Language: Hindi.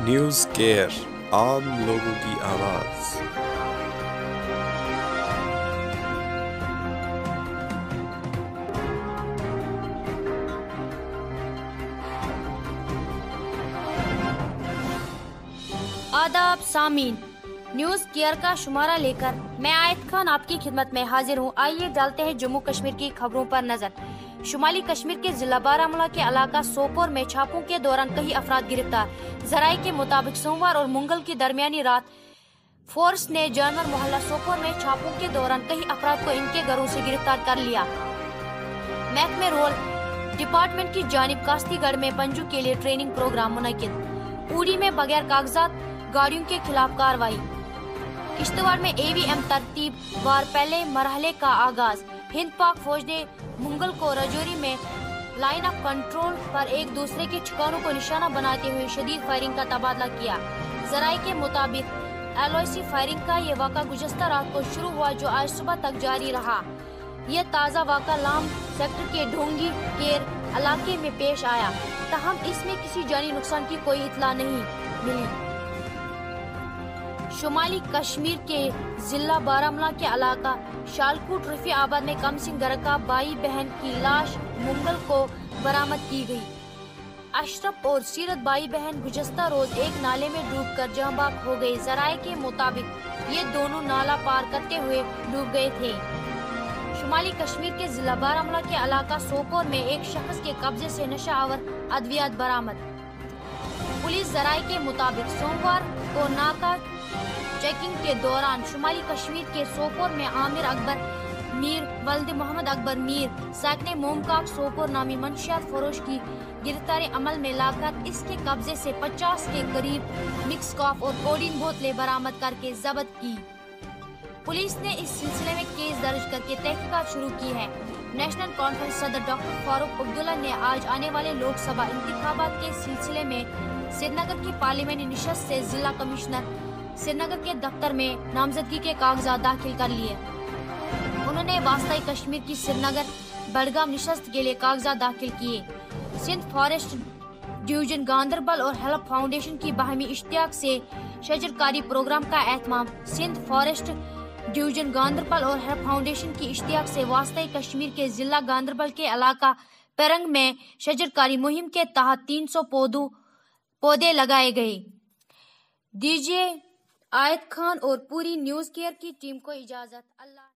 न्यूज़ केयर, आम लोगों की आवाज़। आदाब सामीन, न्यूज़ केयर का शुमारा लेकर मैं आयत खान आपकी खिदमत में हाजिर हूँ। आइए डालते हैं जम्मू कश्मीर की खबरों पर नज़र। शुमाली कश्मीर के जिला बारामूला के इलाका सोपोर में छापों के दौरान कई अफराद गिरफ़्तार। जराये के मुताबिक सोमवार और मंगल की दरमियानी रात फोर्स ने जानवर मोहल्ला सोपोर में छापों के दौरान कई अफराद को इनके घरों से गिरफ़्तार कर लिया। महकमे रोल डिपार्टमेंट की जानब कास्तीगढ़ में पंजू के लिए ट्रेनिंग प्रोग्राम मुनद पूरी में बगैर कागजात गाड़ियों के खिलाफ कार्रवाई। किश्तवाड़ में एवीएम तरतीब वार पहले मरहले का आगाज़। हिंद पाक फौज ने मुंगल को रजौरी में लाइन ऑफ़ कंट्रोल पर एक दूसरे के ठिकानों को निशाना बनाते हुए शदीद फायरिंग का तबादला किया। जराये के मुताबिक एलओसी फायरिंग का ये वाक़ा गुजश्ता रात को शुरू हुआ जो आज सुबह तक जारी रहा। यह ताज़ा वाक़ा लाम सेक्टर के ढोंगी केर इलाके में पेश आया। तहम इसमें किसी जानी नुकसान की कोई इतला नहीं मिली। शुमाली कश्मीर के जिला बारामूला के इलाका शालकूट रफी आबाद में कम सिंह का बाई बहन की लाश मुंगल को बरामद की गई। अशरफ और सीरत बाई बहन गुजस्ता रोज एक नाले में डूब डूबकर जहाँ हो गए जराये के मुताबिक ये दोनों नाला पार करते हुए डूब गए थे। शुमाली कश्मीर के जिला बारामूला के इलाका सोपोर में एक शख्स के कब्जे से नशा आवर अद्वियात बरामद। पुलिस जराये के मुताबिक सोमवार को नाका चेकिंग के दौरान शुमाली कश्मीर के सोपोर में आमिर अकबर मीर, वल्द मोहम्मद अकबर मीर, साकने मोमकाक सोपोर नामी मंशियात फरोश की गिरफ्तारी अमल में लाकर इसके कब्जे से 50 के करीब मिक्स कॉफ और कोडिन बोतलें बरामद करके जब्त की। पुलिस ने इस सिलसिले में केस दर्ज करके तहकीकात शुरू की है। नेशनल कॉन्फ्रेंस सदर डॉक्टर फारूक अब्दुल्ला ने आज आने वाले लोकसभा इंतखाबात के सिलसिले में श्रीनगर की पार्लियामेंट निशस्त से जिला कमिश्नर श्रीनगर के दफ्तर में नामजदगी के कागजात दाखिल कर लिए। उन्होंने वास्ताई कश्मीर की श्रीनगर बड़गाम निशस्त के लिए कागजात दाखिल किए। सिंध फॉरेस्ट डिवीज़न गांधरबल और हेल्प फाउंडेशन की बाहमी इश्तियाक से शजरकारी प्रोग्राम का एहतमाम। सिंध फॉरेस्ट डिवीज़न गांधरबल और हेल्प फाउंडेशन की इश्तियाक से वास्ताई कश्मीर के जिला गांधरबल के इलाका पेरंग में शजरकारी मुहिम के तहत 300 पौधों पौधे लगाए गए। दीजिए आयत खान और पूरी न्यूज़ केयर की टीम को इजाज़त। अल्लाह